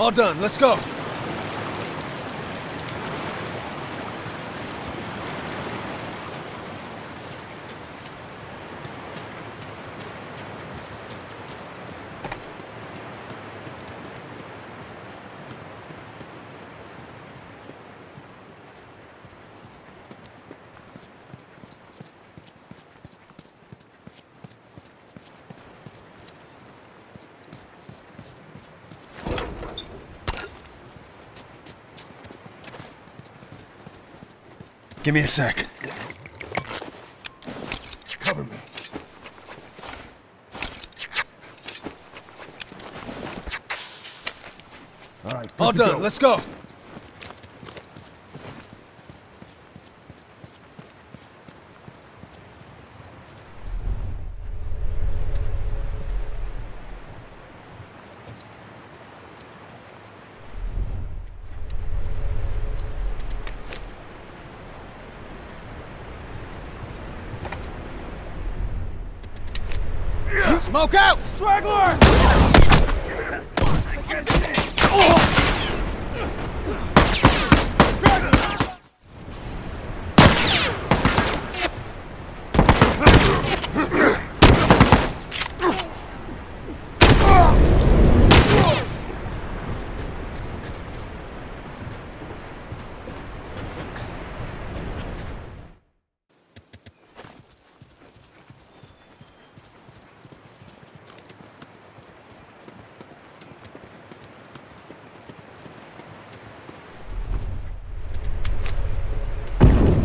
All done, let's go. Give me a sec. Cover me. All right. All done, go. let's go. Smoke out! Straggler!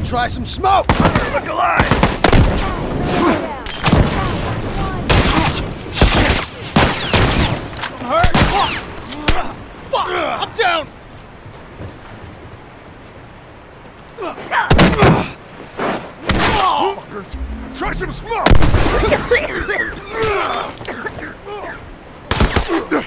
Try some smoke! Look alive! Hurt! Fuck! Fuck! I'm down! Try some smoke!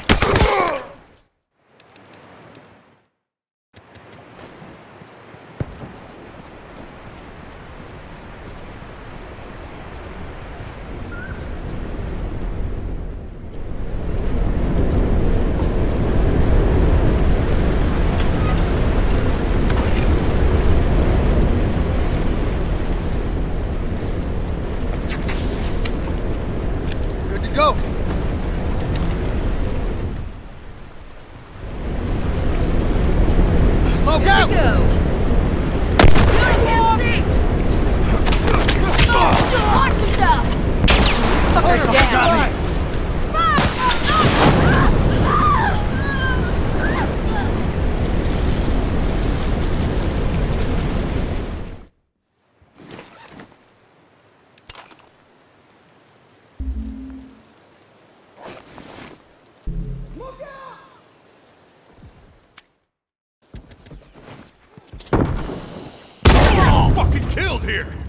Fucking killed here!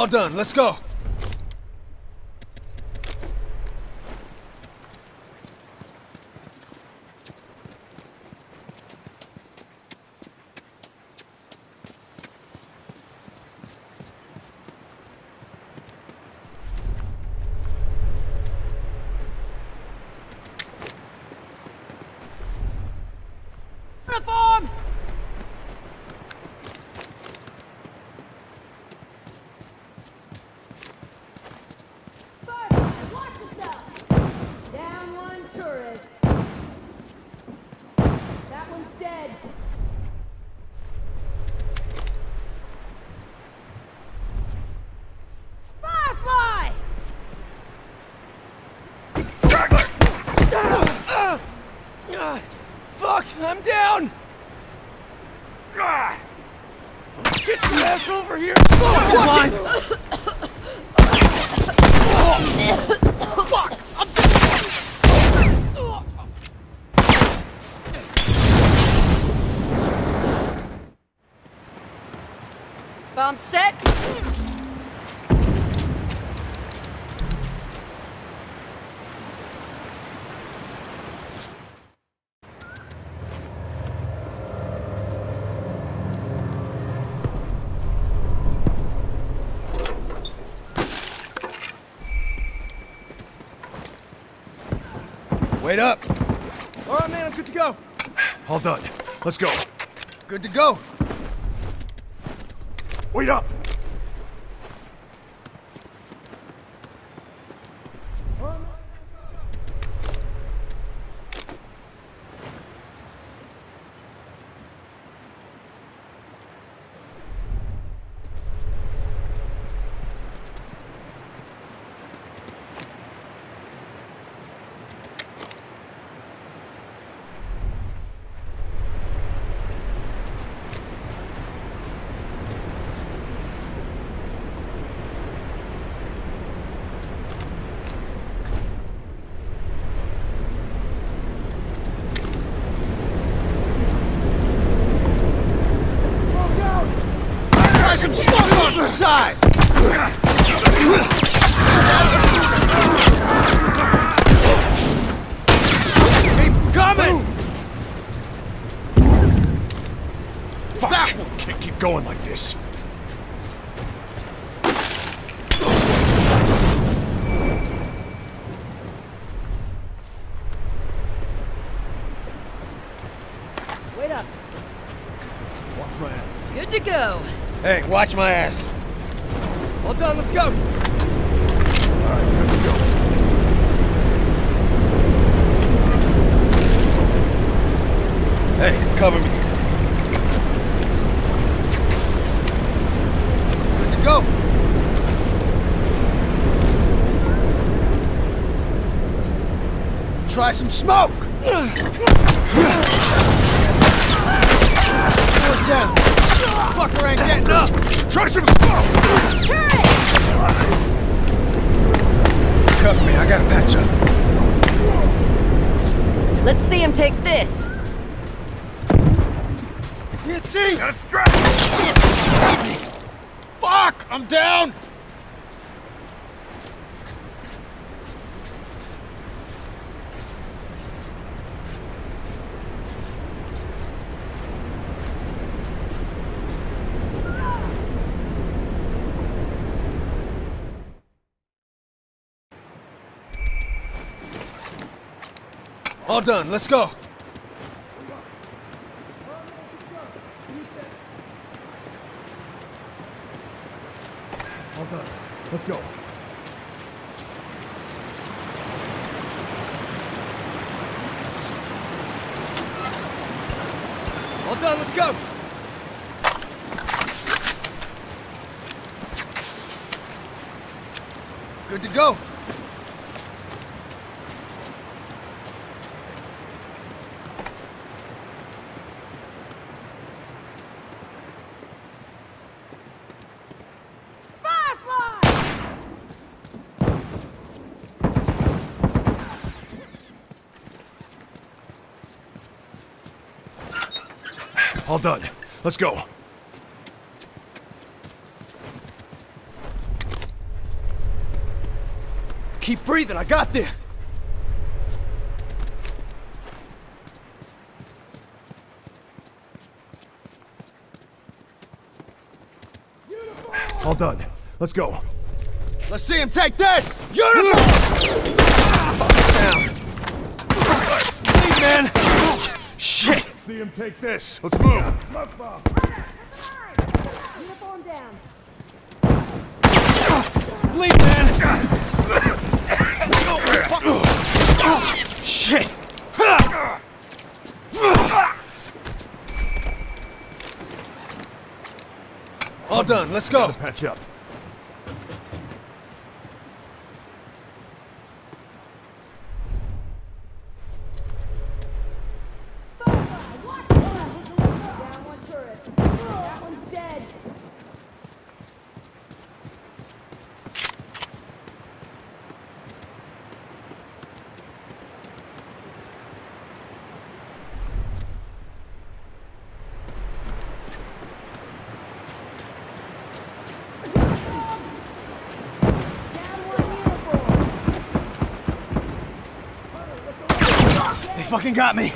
All done, let's go. God, fuck, I'm down! Ah. Get your ass over here! Oh, oh, fuck! I'm Bomb set. Wait up. All right, man, I'm good to go. All done. Let's go. Good to go. Wait up! Try some smoke on the size. Keep coming. Fuck! Can't keep going like this. Wait up. Good to go. Hey, watch my ass. All done, let's go. Alright, good to go. Hey, cover me. Good to go. Try some smoke. Down? Fucker ain't getting up. Try some smoke! Cover me. I gotta patch up. Let's see him take this. Can't see. Gotta strap! Fuck! I'm down. All done. Let's go. All done. Let's go. All done, let's go. Good to go. Done. Let's go. Keep breathing, I got this. All done. Let's go. Let's see him take this. Uniform! Down. Lead, man. See him take this. Let's move. Uniform down. Lead, man. Shit. All done. Let's go. Patch up. Down one turret. That one's dead. Down one uniform. They fucking got me.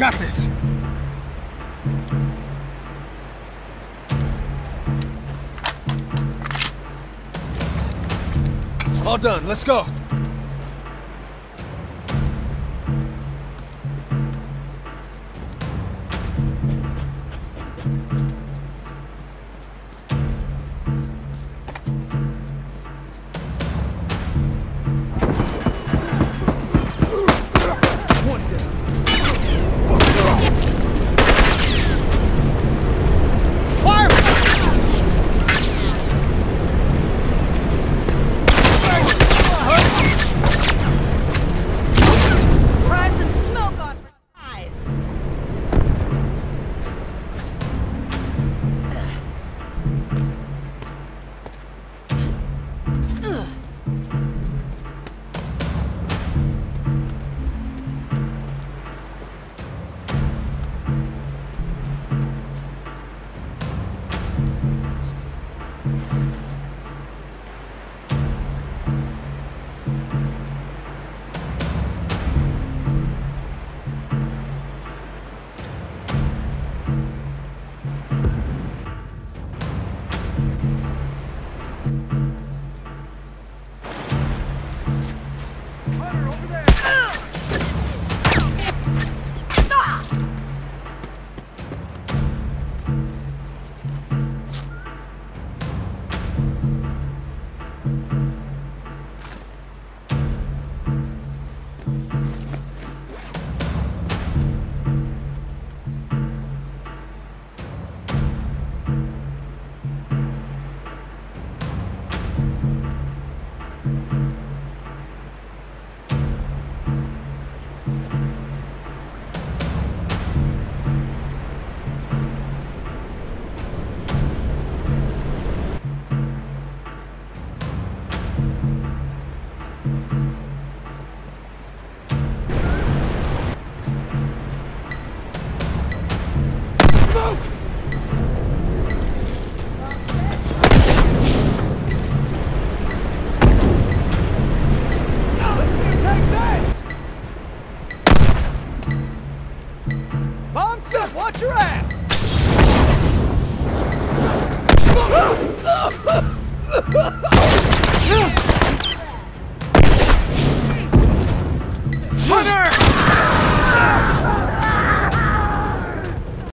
Got this. All done. Let's go.